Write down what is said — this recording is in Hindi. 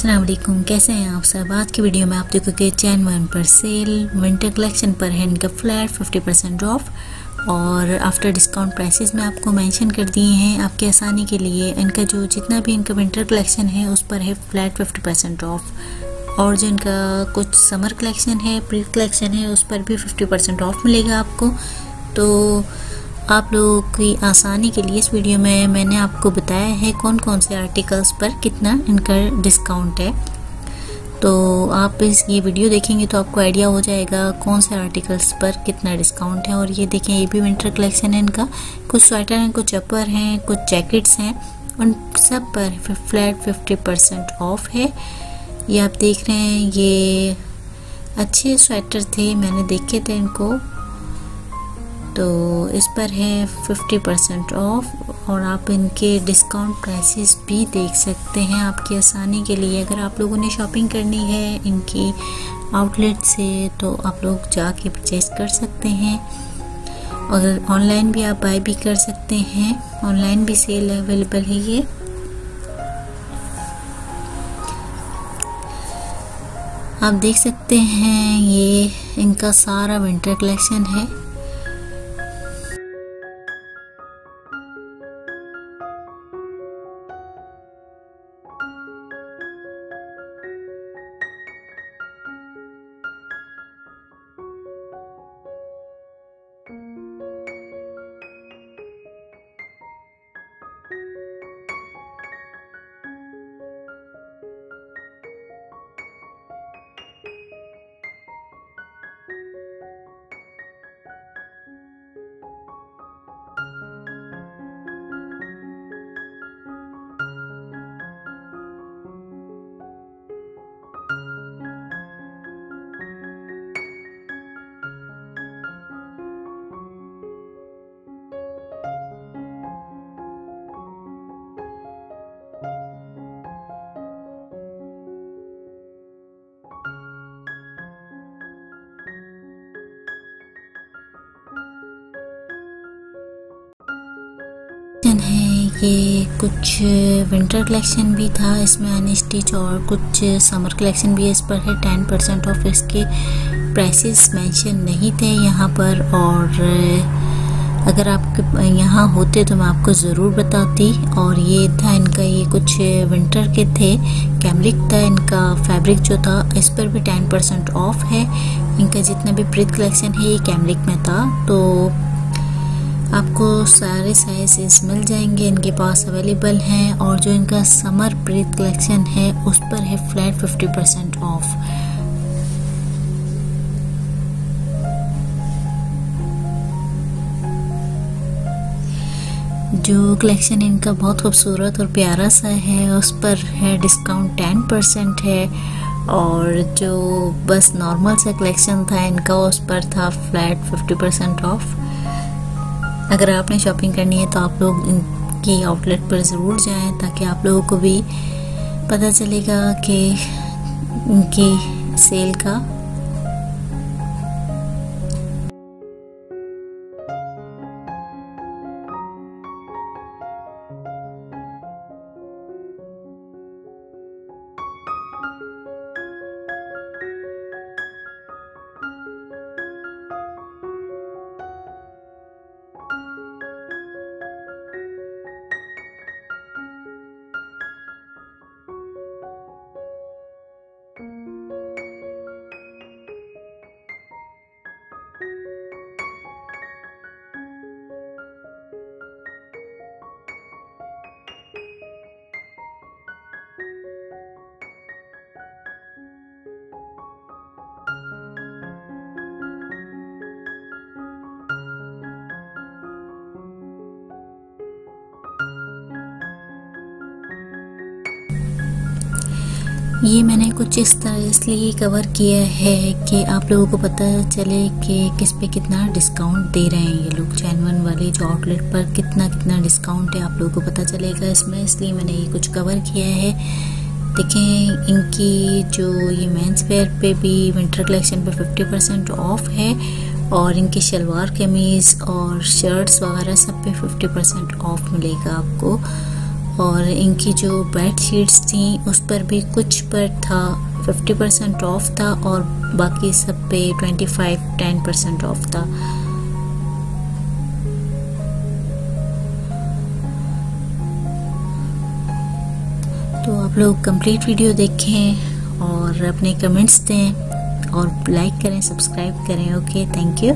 अस्सलाम कैसे हैं आप सब? आज की वीडियो में आप देखोगे चैन वन पर सेल विंटर कलेक्शन पर है इनका फ्लैट 50 परसेंट ऑफ़ और आफ्टर डिस्काउंट प्राइसेस में आपको मेंशन कर दिए हैं। आपके आसानी के लिए इनका जो जितना भी इनका विंटर कलेक्शन है, उस पर है फ्लैट 50 परसेंट ऑफ़ और जो इनका कुछ समर कलेक्शन है प्री कलेक्शन है, उस पर भी 50 परसेंट ऑफ़ मिलेगा आपको। तो आप लोगों की आसानी के लिए इस वीडियो में मैंने आपको बताया है कौन कौन से आर्टिकल्स पर कितना इनका डिस्काउंट है। तो आप इस ये वीडियो देखेंगे तो आपको आइडिया हो जाएगा कौन से आर्टिकल्स पर कितना डिस्काउंट है। और ये देखें, ये भी विंटर कलेक्शन है इनका। कुछ स्वेटर हैं, कुछ अपर हैं, कुछ जैकेट्स हैं। उन सब पर फ्लैट फिफ्टी परसेंट ऑफ़ है। ये आप देख रहे हैं, ये अच्छे स्वेटर थे, मैंने देखे थे इनको। तो इस पर है 50 परसेंट ऑफ़ और आप इनके डिस्काउंट प्राइसेस भी देख सकते हैं आपकी आसानी के लिए। अगर आप लोगों ने शॉपिंग करनी है इनकी आउटलेट से तो आप लोग जाके परचेज कर सकते हैं। और ऑनलाइन भी आप बाय भी कर सकते हैं। ऑनलाइन भी सेल अवेलेबल है ये। आप देख सकते हैं ये इनका सारा विंटर कलेक्शन है। है ये कुछ विंटर कलेक्शन भी था इसमें अन स्टिच और कुछ समर कलेक्शन भी इस पर है टेन परसेंट ऑफ़ इसके प्राइसेस मेंशन नहीं थे यहाँ पर और अगर आपके यहाँ होते तो मैं आपको ज़रूर बताती। और ये था इनका, ये कुछ विंटर के थे। कैमरिक था इनका फैब्रिक जो था, इस पर भी टेन परसेंट ऑफ़ है। इनका जितना भी प्रिथ कलेक्शन है, ये कैमरिक में था। तो आपको सारे साइजेस मिल जाएँगे, इनके पास अवेलेबल हैं और जो इनका समर ब्रीथ कलेक्शन है, उस पर है फ्लैट 50 परसेंट ऑफ़ जो कलेक्शन इनका बहुत खूबसूरत और प्यारा सा है, उस पर है डिस्काउंट टेन परसेंट है और जो बस नॉर्मल सा कलेक्शन था, इनका उस पर था फ्लैट फिफ्टी परसेंट ऑफ़ अगर आपने शॉपिंग करनी है तो आप लोग इनकी आउटलेट पर ज़रूर जाएँ ताकि आप लोगों को भी पता चलेगा कि उनकी सेल का ये मैंने कुछ इस तरह इसलिए कवर किया है कि आप लोगों को पता चले कि किस पे कितना डिस्काउंट दे रहे हैं ये लोग। चैनवन वाले जो आउटलेट पर कितना कितना डिस्काउंट है आप लोगों को पता चलेगा इसमें। इसलिए मैंने ये कुछ कवर किया है। देखें, इनकी जो ये मेंस वेयर पे भी विंटर कलेक्शन पे 50 परसेंट ऑफ़ है और इनकी शलवार कमीज़ और शर्ट्स वगैरह सब पे 50 परसेंट ऑफ़ मिलेगा आपको। और इनकी जो बेड शीट्स थी, उस पर भी कुछ पर था 50 परसेंट ऑफ़ था और बाकी सब पे 25 10 परसेंट ऑफ़ था। तो आप लोग कंप्लीट वीडियो देखें और अपने कमेंट्स दें और लाइक करें सब्सक्राइब करें ओके थैंक यू